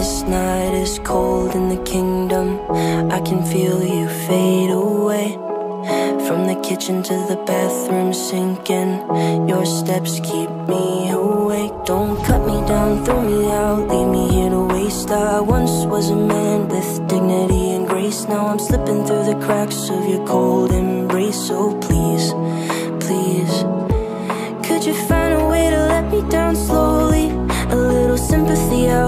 it's cold in the kingdom. I can feel you fade away. From the kitchen to the bathroom sinking. Your steps keep me awake. Don't cut me down, throw me out Leave me here to waste. I once was a man with dignity and grace. Now I'm slipping through the cracks of your cold embrace So please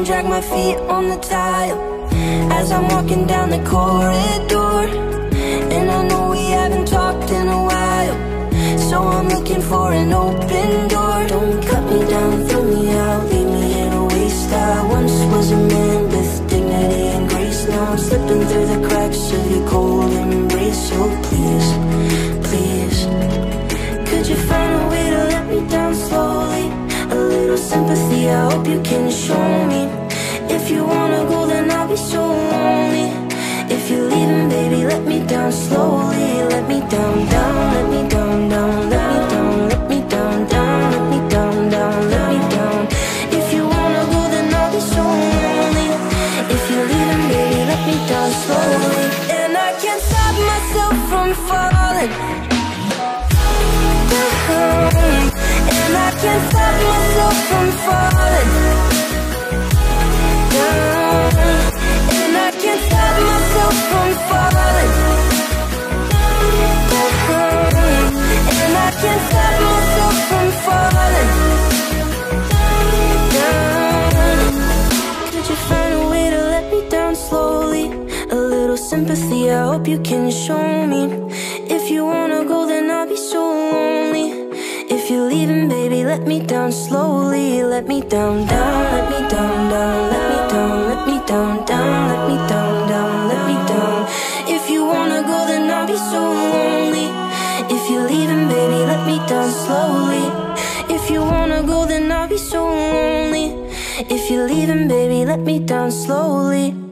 Skin, drag my feet on the tile as I'm walking down the corridor. And I know we haven't talked in a while, so I'm looking for an open door. Don't cut me down, throw me out, leave me in a waste. I once was a man with dignity and grace. Now I'm slipping through the cracks of your sympathy, I hope you can show me. If you wanna go, then I'll be so lonely. If you're leaving, baby, let me down slowly. Let me down, down, let me down, down, let me down, let me down, down, let me down, down, let me down. If you wanna go, then I'll be so lonely. If you're leaving, baby, let me down slowly. And I can't stop myself from falling down And I can't sympathy, I hope you can show me. If you wanna go let me down slowly Let me down, down, let me down, down Let me down, let me down, down Let me down, down, let me down. If you wanna go then I'll be so lonely. If you're leaving baby let me down slowly. If you wanna go then I'll be so lonely. If you're leaving baby let me down slowly